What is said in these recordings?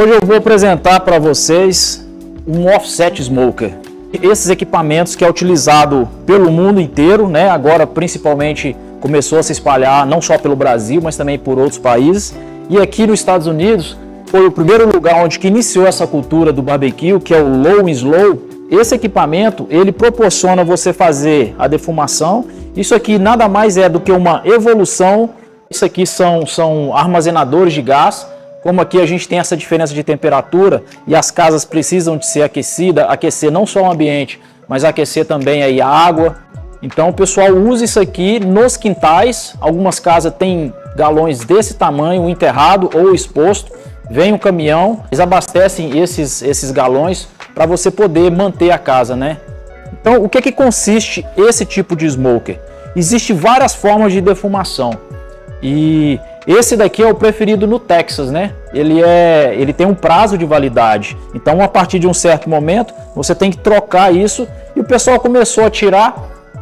Hoje eu vou apresentar para vocês um offset smoker. Esses equipamentos que é utilizado pelo mundo inteiro, né? Agora principalmente começou a se espalhar não só pelo Brasil, mas também por outros países. E aqui nos Estados Unidos foi o primeiro lugar onde que iniciou essa cultura do barbecue, que é o low and slow. Esse equipamento, ele proporciona você fazer a defumação. Isso aqui nada mais é do que uma evolução. Isso aqui são, são armazenadores de gás. Como aqui a gente tem essa diferença de temperatura e as casas precisam de ser aquecidas, aquecer não só o ambiente, mas aquecer também aí a água, então o pessoal usa isso aqui nos quintais. Algumas casas têm galões desse tamanho, enterrado ou exposto. Vem um caminhão, eles abastecem esses, esses galões para você poder manter a casa, né? Então o que, que consiste esse tipo de smoker? Existem várias formas de defumação e esse daqui é o preferido no Texas, né? Ele, é, ele tem um prazo de validade. Então a partir de um certo momento você tem que trocar isso e o pessoal começou a tirar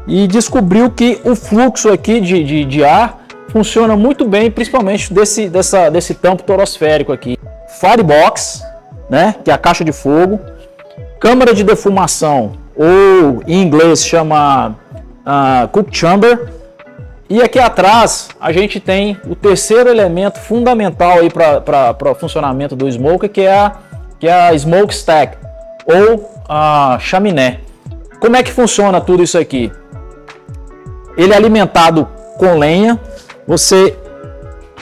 e descobriu que o fluxo aqui de, de, de ar funciona muito bem, principalmente desse, dessa, desse tampo torosférico aqui. Firebox, né, que é a caixa de fogo, câmara de defumação, ou em inglês chama uh, cook chamber, e aqui atrás a gente tem o terceiro elemento fundamental aí para o funcionamento do smoker, que é a, que é a smokestack, ou a chaminé. Como é que funciona tudo isso aqui? Ele é alimentado com lenha. Você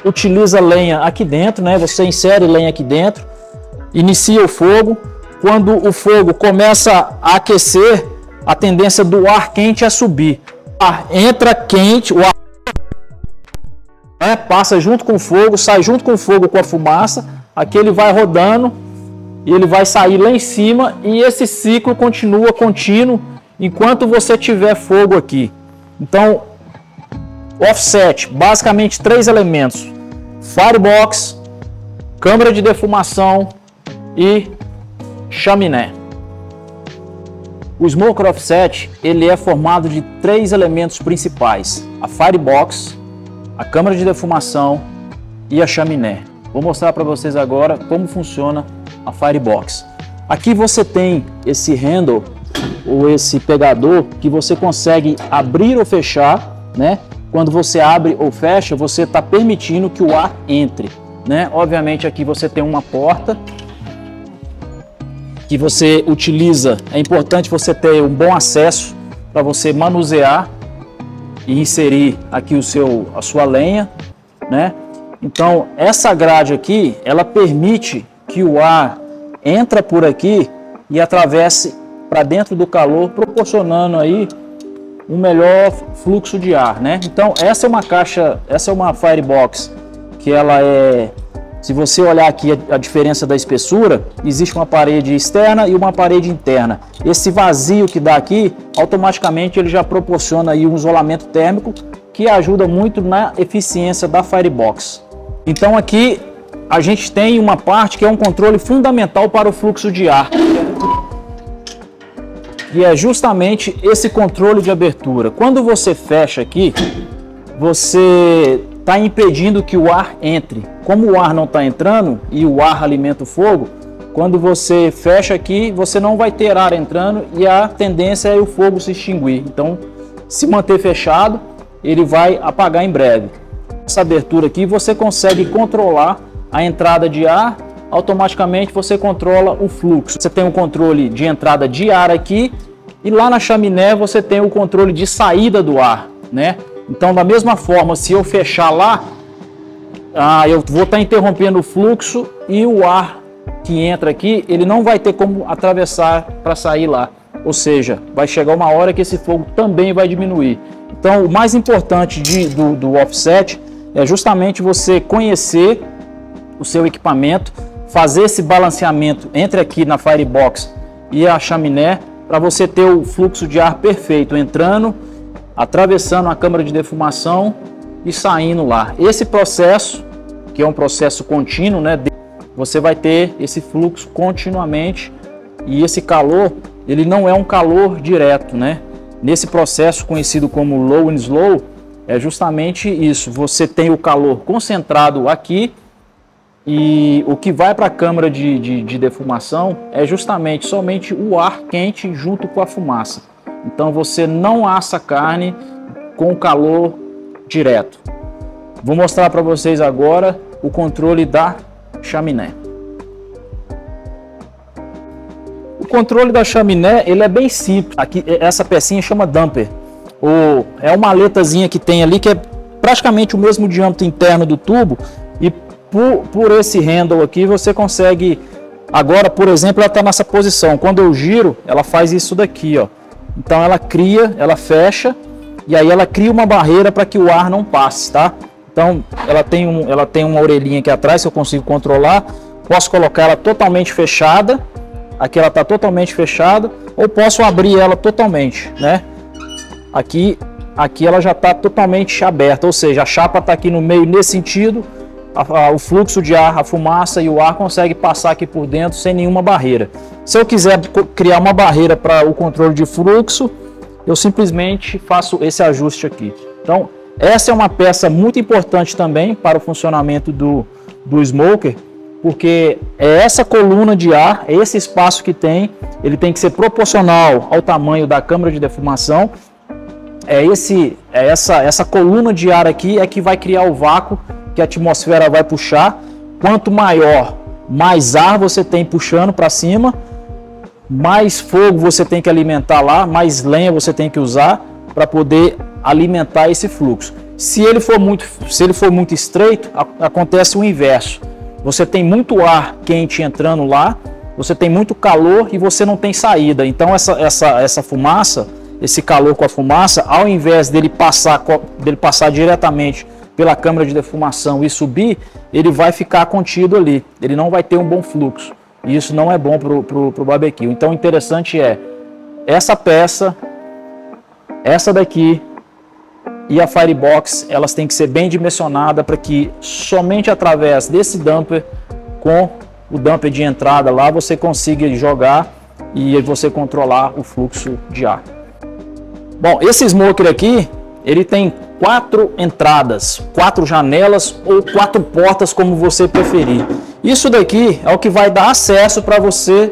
utiliza lenha aqui dentro, né? Você insere lenha aqui dentro, inicia o fogo. Quando o fogo começa a aquecer, a tendência do ar quente é subir. Ar entra quente, o ar né, passa junto com o fogo, sai junto com o fogo com a fumaça. Aqui ele vai rodando e ele vai sair lá em cima e esse ciclo continua contínuo enquanto você tiver fogo aqui. Então, offset, basicamente três elementos: firebox, câmara de defumação e chaminé. O smoker offset ele é formado de três elementos principais: a firebox, a câmara de defumação e a chaminé. Vou mostrar para vocês agora como funciona a firebox. Aqui você tem esse handle ou esse pegador que você consegue abrir ou fechar, né? Quando você abre ou fecha, você está permitindo que o ar entre, né? Obviamente aqui você tem uma porta que você utiliza. É importante você ter um bom acesso para você manusear e inserir aqui o seu a sua lenha, né? Então essa grade aqui, ela permite que o ar entra por aqui e atravesse para dentro do calor, proporcionando aí um melhor fluxo de ar, né? Então essa é uma caixa, essa é uma firebox que ela é, se você olhar aqui a, diferença da espessura, existe uma parede externa e uma parede interna. Esse vazio que dá aqui, automaticamente ele já proporciona aí um isolamento térmico que ajuda muito na eficiência da firebox. Então aqui a gente tem uma parte que é um controle fundamental para o fluxo de ar que é justamente esse controle de abertura. Quando você fecha aqui, você está impedindo que o ar entre. Como o ar não está entrando e o ar alimenta o fogo, quando você fecha aqui, você não vai ter ar entrando e a tendência é o fogo se extinguir. Então, se manter fechado, ele vai apagar em breve. Essa abertura aqui você consegue controlar a entrada de ar automaticamente você controla o fluxo. Você tem o um controle de entrada de ar aqui e lá na chaminé você tem o controle de saída do ar, né? Então, da mesma forma, se eu fechar lá, ah, eu vou estar tá interrompendo o fluxo e o ar que entra aqui, ele não vai ter como atravessar para sair lá. Ou seja, vai chegar uma hora que esse fogo também vai diminuir. Então, o mais importante de, do, do offset é justamente você conhecer o seu equipamento, fazer esse balanceamento entre aqui na Firebox e a chaminé para você ter o fluxo de ar perfeito entrando, atravessando a câmara de defumação e saindo lá. Esse processo, que é um processo contínuo, né, você vai ter esse fluxo continuamente e esse calor, ele não é um calor direto, né? Nesse processo conhecido como low and slow, é justamente isso. Você tem o calor concentrado aqui E o que vai para a câmara de, de, de, defumação é justamente somente o ar quente junto com a fumaça. Então você não assa carne com calor direto. Vou mostrar para vocês agora o controle da chaminé. O controle da chaminé ele é bem simples. Aqui essa pecinha chama damper. Ou é uma aletazinha que tem ali que é praticamente o mesmo diâmetro interno do tubo e por, por esse handle aqui você consegue agora, por exemplo, ela está nessa posição. Quando eu giro, ela faz isso daqui, ó. Então ela cria, ela fecha e aí ela cria uma barreira para que o ar não passe, tá? Então ela tem, um, ela tem uma orelhinha aqui atrás que eu consigo controlar. Posso colocar ela totalmente fechada. Aqui ela está totalmente fechada. Ou posso abrir ela totalmente, né? Aqui, aqui ela já está totalmente aberta, ou seja, a chapa está aqui no meio nesse sentido. A, a, o fluxo de ar, a fumaça e o ar consegue passar aqui por dentro sem nenhuma barreira. Se eu quiser criar uma barreira para o controle de fluxo, eu simplesmente faço esse ajuste aqui. Então, essa é uma peça muito importante também para o funcionamento do, do smoker, porque é essa coluna de ar, é esse espaço que tem, ele tem que ser proporcional ao tamanho da câmara de defumação. É, esse, é essa, essa coluna de ar aqui é que vai criar o vácuo que a atmosfera vai puxar. Quanto maior, mais ar você tem puxando para cima, mais fogo você tem que alimentar lá, mais lenha você tem que usar para poder alimentar esse fluxo. Se ele for muito, se ele for muito estreito, acontece o inverso. Você tem muito ar quente entrando lá, você tem muito calor e você não tem saída. Então essa, essa, essa fumaça, esse calor com a fumaça, ao invés dele passar, dele passar diretamente pela câmara de defumação e subir, ele vai ficar contido ali. Ele não vai ter um bom fluxo. E isso não é bom para o barbecue. Então o interessante é essa peça, essa daqui e a Firebox elas têm que ser bem dimensionadas para que somente através desse dumper com o dumper de entrada lá você consiga jogar e você controlar o fluxo de ar. Bom, esse smoker aqui ele tem quatro entradas, quatro janelas ou quatro portas como você preferir. Isso daqui é o que vai dar acesso para você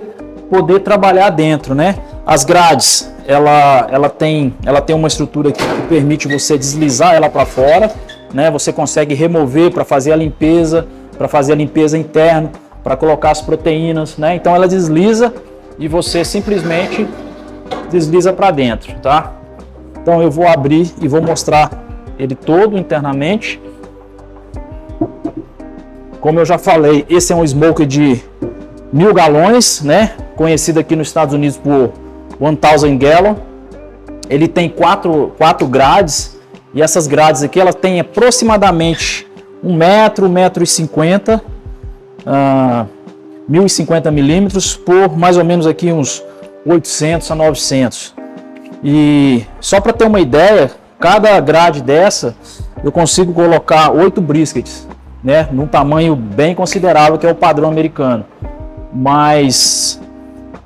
poder trabalhar dentro, né? As grades ela, ela, tem, ela tem uma estrutura que permite você deslizar ela para fora, né? Você consegue remover para fazer a limpeza, para fazer a limpeza interna, para colocar as proteínas, né? Então ela desliza e você simplesmente desliza para dentro, tá? Então eu vou abrir e vou mostrar ele todo internamente. Como eu já falei, esse é um smoker de mil galões, né? Conhecido aqui nos Estados Unidos por 1000 gallon. Ele tem quatro, quatro grades e essas grades aqui ela tem aproximadamente um metro, um metro e cinquenta, uh, 1050 milímetros por mais ou menos aqui uns 800 a 900. E só para ter uma ideia, cada grade dessa eu consigo colocar oito briskets, né, num tamanho bem considerável que é o padrão americano. Mas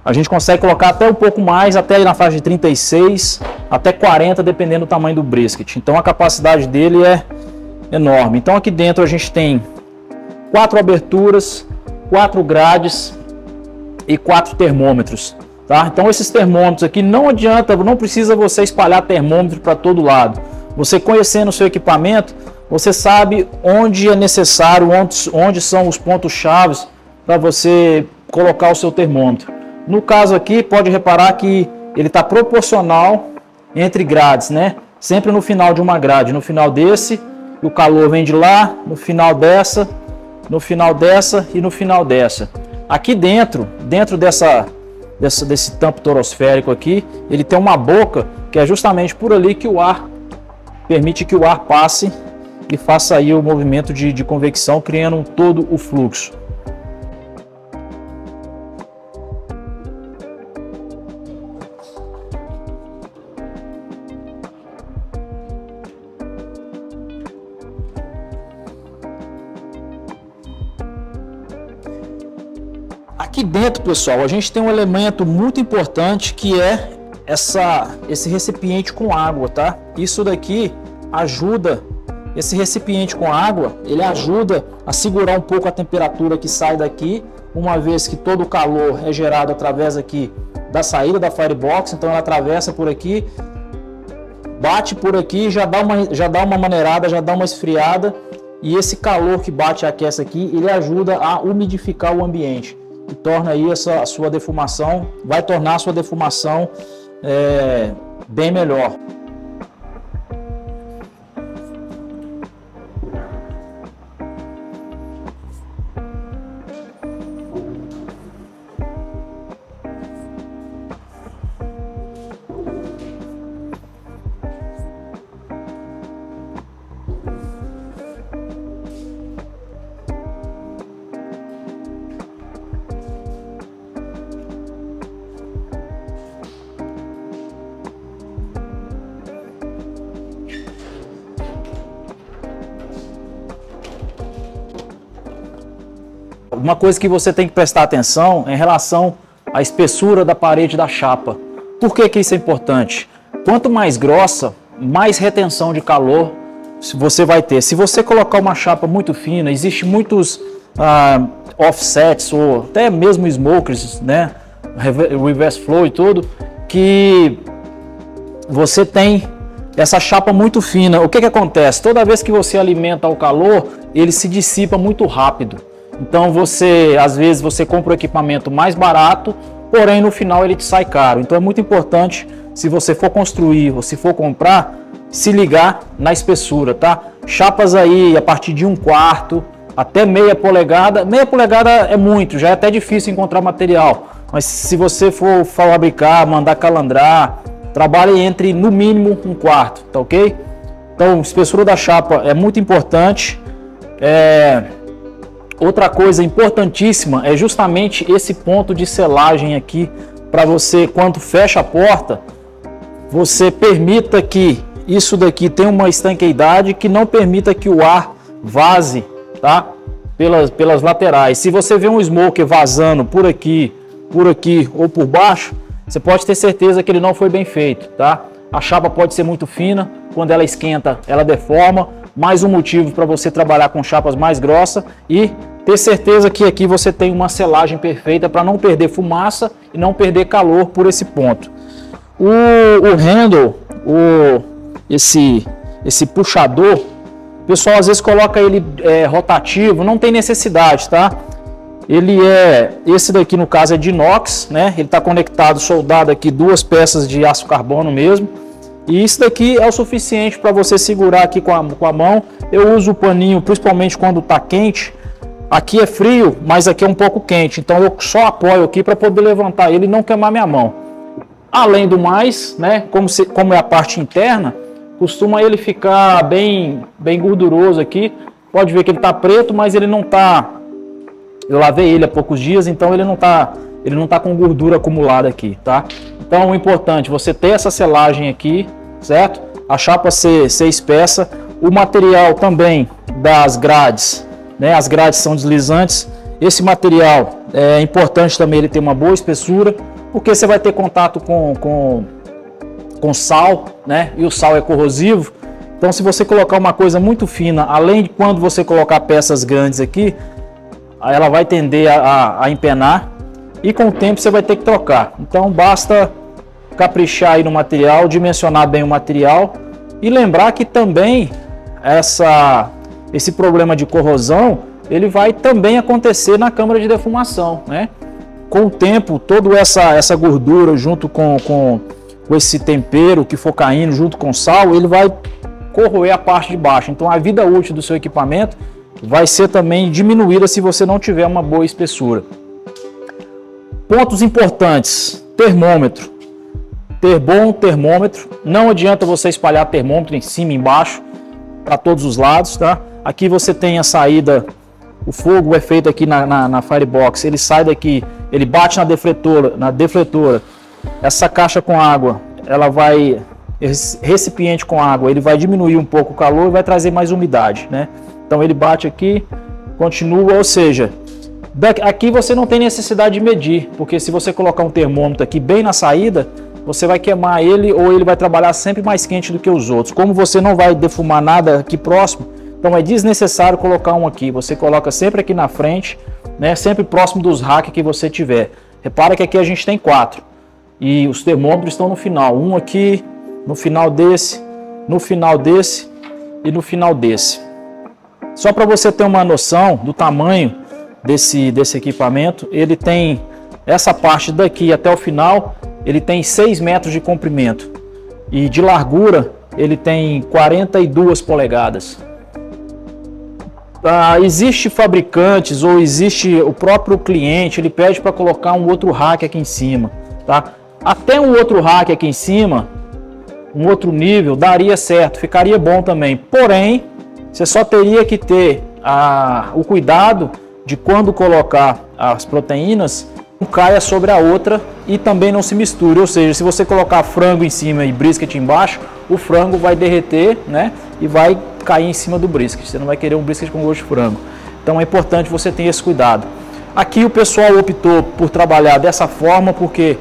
a gente consegue colocar até um pouco mais, até na faixa de 36 até 40, dependendo do tamanho do brisket. Então a capacidade dele é enorme. Então aqui dentro a gente tem quatro aberturas, quatro grades e quatro termômetros. Tá? Então esses termômetros aqui não adianta, não precisa você espalhar termômetro para todo lado. Você conhecendo o seu equipamento, você sabe onde é necessário, onde, onde são os pontos chaves para você colocar o seu termômetro. No caso aqui, pode reparar que ele está proporcional entre grades, né? Sempre no final de uma grade. No final desse, o calor vem de lá, no final dessa, no final dessa e no final dessa. Aqui dentro, dentro dessa, dessa desse tampo torosférico aqui, ele tem uma boca que é justamente por ali que o ar permite que o ar passe e faça aí o movimento de, de convecção, criando todo o fluxo. Aqui dentro, pessoal, a gente tem um elemento muito importante que é essa, esse recipiente com água, tá? Isso daqui ajuda esse recipiente com água, ele ajuda a segurar um pouco a temperatura que sai daqui, uma vez que todo o calor é gerado através aqui da saída da Firebox, então ela atravessa por aqui, bate por aqui, já dá uma, já dá uma maneirada, já dá uma esfriada, e esse calor que bate e aquece aqui, ele ajuda a umidificar o ambiente e torna aí essa a sua defumação, vai tornar a sua defumação é, bem melhor. Uma coisa que você tem que prestar atenção é em relação à espessura da parede da chapa. Por que, que isso é importante? Quanto mais grossa, mais retenção de calor você vai ter. Se você colocar uma chapa muito fina, existe muitos ah, offsets ou até mesmo smokers, né, reverse flow e tudo, que você tem essa chapa muito fina. O que, que acontece? Toda vez que você alimenta o calor, ele se dissipa muito rápido. Então você, às vezes, você compra o equipamento mais barato, porém no final ele te sai caro. Então é muito importante, se você for construir ou se for comprar, se ligar na espessura, tá? Chapas aí a partir de um quarto até meia polegada. Meia polegada é muito, já é até difícil encontrar material. Mas se você for fabricar, mandar calandrar, trabalhe entre no mínimo um quarto, tá ok? Então, espessura da chapa é muito importante. É, Outra coisa importantíssima é justamente esse ponto de selagem aqui, para você, quando fecha a porta, você permita que isso daqui tenha uma estanqueidade que não permita que o ar vaze, tá? Pelas, pelas laterais. Se você vê um smoker vazando por aqui, por aqui ou por baixo, você pode ter certeza que ele não foi bem feito, tá? A chapa pode ser muito fina, quando ela esquenta, ela deforma, mais um motivo para você trabalhar com chapas mais grossas e ter certeza que aqui você tem uma selagem perfeita para não perder fumaça e não perder calor por esse ponto. O, o handle, o, esse, esse puxador, o pessoal às vezes coloca ele é, rotativo, não tem necessidade, tá? Ele é, esse daqui no caso é de inox, né? Ele está conectado, soldado aqui duas peças de aço carbono mesmo. E isso daqui é o suficiente para você segurar aqui com a, com a mão. Eu uso o paninho principalmente quando está quente. Aqui é frio, mas aqui é um pouco quente. Então eu só apoio aqui para poder levantar ele e não queimar minha mão. Além do mais, né, como, se, como é a parte interna, costuma ele ficar bem, bem gorduroso aqui. Pode ver que ele está preto, mas ele não está... Eu lavei ele há poucos dias, então ele não está ele não está com gordura acumulada aqui, tá? Então, o importante, você ter essa selagem aqui, certo? A chapa ser, ser espessa. O material também das grades, né? As grades são deslizantes. Esse material é importante também ele ter uma boa espessura, porque você vai ter contato com, com, com sal, né? E o sal é corrosivo. Então, se você colocar uma coisa muito fina, além de quando você colocar peças grandes aqui, ela vai tender a, a, a empenar e com o tempo você vai ter que trocar. Então basta caprichar aí no material, dimensionar bem o material e lembrar que também essa, esse problema de corrosão ele vai também acontecer na câmara de defumação, né? Com o tempo, toda essa, essa gordura junto com, com, com esse tempero que for caindo junto com sal, ele vai corroer a parte de baixo. Então a vida útil do seu equipamento vai ser também diminuída se você não tiver uma boa espessura. Pontos importantes: termômetro. Ter bom termômetro. Não adianta você espalhar termômetro em cima e embaixo para todos os lados, tá? Aqui você tem a saída, o fogo é feito aqui na, na, na Firebox, ele sai daqui, ele bate na defletora, na defletora. Essa caixa com água, ela vai esse recipiente com água, ele vai diminuir um pouco o calor e vai trazer mais umidade, né? Então ele bate aqui, continua, ou seja, Aqui você não tem necessidade de medir, porque se você colocar um termômetro aqui bem na saída, você vai queimar ele ou ele vai trabalhar sempre mais quente do que os outros. Como você não vai defumar nada aqui próximo, então é desnecessário colocar um aqui. Você coloca sempre aqui na frente, né? Sempre próximo dos racks que você tiver. Repara que aqui a gente tem quatro e os termômetros estão no final. Um aqui, no final desse, no final desse e no final desse. Só para você ter uma noção do tamanho desse, desse equipamento, ele tem essa parte daqui até o final, ele tem 6 metros de comprimento e de largura ele tem 42 polegadas. Ah, existe fabricantes ou existe o próprio cliente, ele pede para colocar um outro rack aqui em cima, tá? Até um outro rack aqui em cima, um outro nível, daria certo, ficaria bom também. Porém, você só teria que ter a, o cuidado de quando colocar as proteínas, não caia sobre a outra e também não se misture. Ou seja, se você colocar frango em cima e brisket embaixo, o frango vai derreter né, e vai cair em cima do brisket. Você não vai querer um brisket com gosto de frango. Então é importante você ter esse cuidado. Aqui o pessoal optou por trabalhar dessa forma porque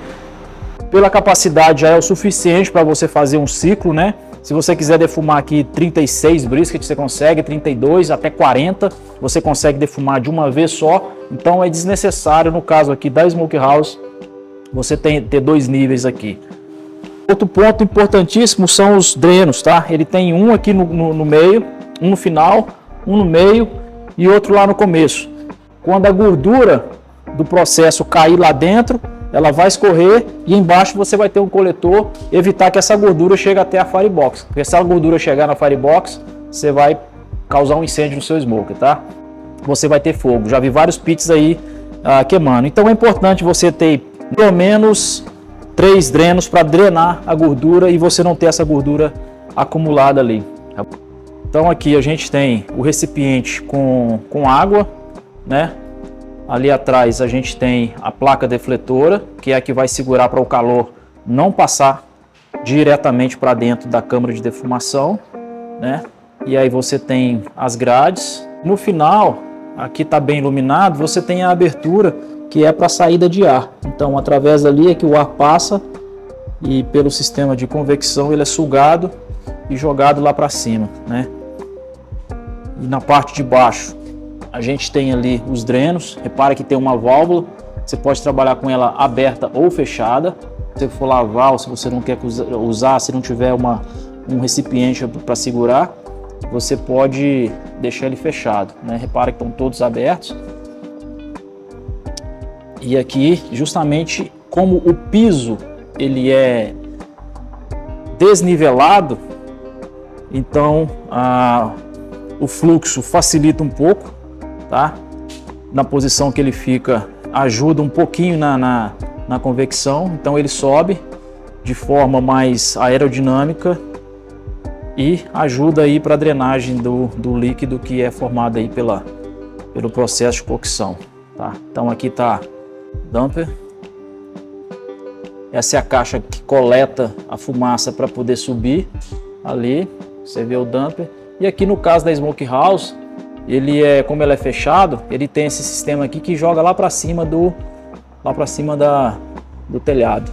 pela capacidade já é o suficiente para você fazer um ciclo, né? Se você quiser defumar aqui 36 brisket, você consegue, 32 até 40, você consegue defumar de uma vez só. Então é desnecessário, no caso aqui da Smokehouse, você tem, ter dois níveis aqui. Outro ponto importantíssimo são os drenos, tá? Ele tem um aqui no, no, no meio, um no final, um no meio e outro lá no começo. Quando a gordura do processo cair lá dentro, ela vai escorrer e embaixo você vai ter um coletor, evitar que essa gordura chegue até a firebox. Porque se a gordura chegar na firebox, você vai causar um incêndio no seu smoker, tá? Você vai ter fogo. Já vi vários pits aí ah, queimando. Então é importante você ter pelo menos três drenos para drenar a gordura e você não ter essa gordura acumulada ali. Então aqui a gente tem o recipiente com, com água, né? Ali atrás a gente tem a placa defletora, que é a que vai segurar para o calor não passar diretamente para dentro da câmara de defumação, né? E aí você tem as grades. No final, aqui está bem iluminado, você tem a abertura que é para saída de ar. Então, através dali é que o ar passa e pelo sistema de convecção ele é sugado e jogado lá para cima, né? E na parte de baixo a gente tem ali os drenos, repara que tem uma válvula, você pode trabalhar com ela aberta ou fechada. Se você for lavar ou se você não quer usar, se não tiver uma, um recipiente para segurar, você pode deixar ele fechado. Né? Repara que estão todos abertos. E aqui, justamente como o piso ele é desnivelado, então a, o fluxo facilita um pouco tá? Na posição que ele fica, ajuda um pouquinho na, na, na convecção, então ele sobe de forma mais aerodinâmica e ajuda aí para a drenagem do, do líquido que é formado aí pela, pelo processo de cocção, tá? Então aqui tá dumper. Essa é a caixa que coleta a fumaça para poder subir ali, você vê o dumper. E aqui no caso da Smoke House, ele é, como ele é fechado, ele tem esse sistema aqui que joga lá para cima do lá para cima da do telhado,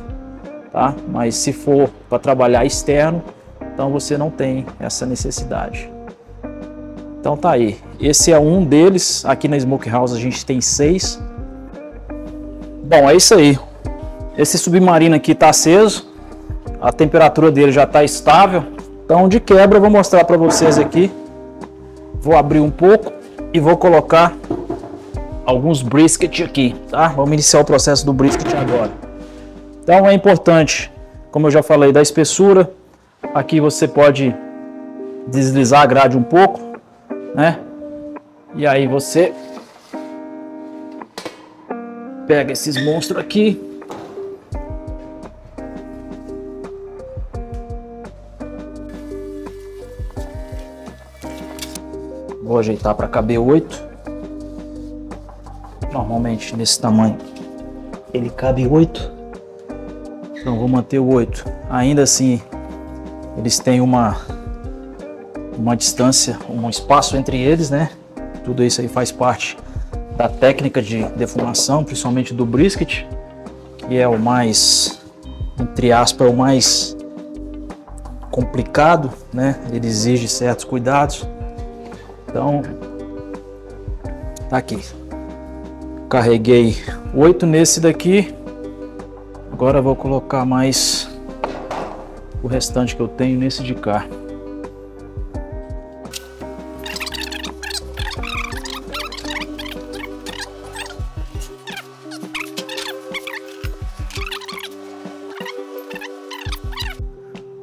tá? Mas se for para trabalhar externo, então você não tem essa necessidade. Então tá aí. Esse é um deles. Aqui na Smoke House a gente tem seis. Bom, é isso aí. Esse submarino aqui está aceso. A temperatura dele já está estável. Então de quebra eu vou mostrar para vocês aqui Vou abrir um pouco e vou colocar alguns brisket aqui, tá? Vamos iniciar o processo do brisket agora. Então é importante, como eu já falei, da espessura. Aqui você pode deslizar a grade um pouco, né? E aí você pega esses monstros aqui Vou ajeitar para caber 8. Normalmente nesse tamanho ele cabe 8. Então vou manter o 8. Ainda assim, eles têm uma uma distância, um espaço entre eles, né? Tudo isso aí faz parte da técnica de defumação, principalmente do brisket, que é o mais entre aspas, o mais complicado, né? Ele exige certos cuidados. Então, tá aqui. Carreguei oito nesse daqui. Agora vou colocar mais o restante que eu tenho nesse de cá.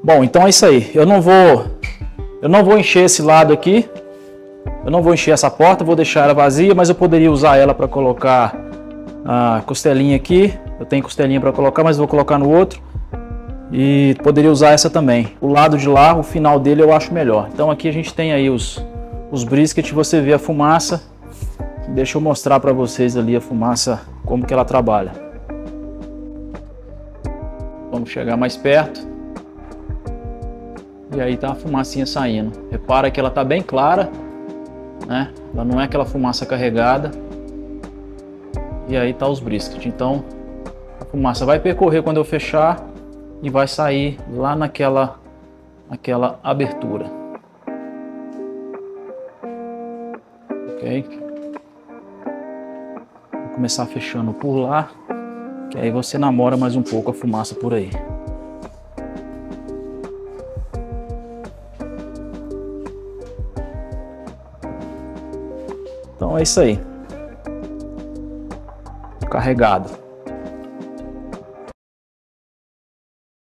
Bom, então é isso aí. Eu não vou eu não vou encher esse lado aqui. Eu não vou encher essa porta, vou deixar ela vazia, mas eu poderia usar ela para colocar a costelinha aqui. Eu tenho costelinha para colocar, mas vou colocar no outro. E poderia usar essa também. O lado de lá, o final dele eu acho melhor. Então aqui a gente tem aí os, os brisket, você vê a fumaça. Deixa eu mostrar para vocês ali a fumaça, como que ela trabalha. Vamos chegar mais perto. E aí tá a fumacinha saindo. Repara que ela tá bem clara, né? Ela não é aquela fumaça carregada. E aí tá os brisket. Então a fumaça vai percorrer quando eu fechar e vai sair lá naquela naquela abertura. Ok? Vou começar fechando por lá, que aí você namora mais um pouco a fumaça por aí. Então é isso aí. Carregado.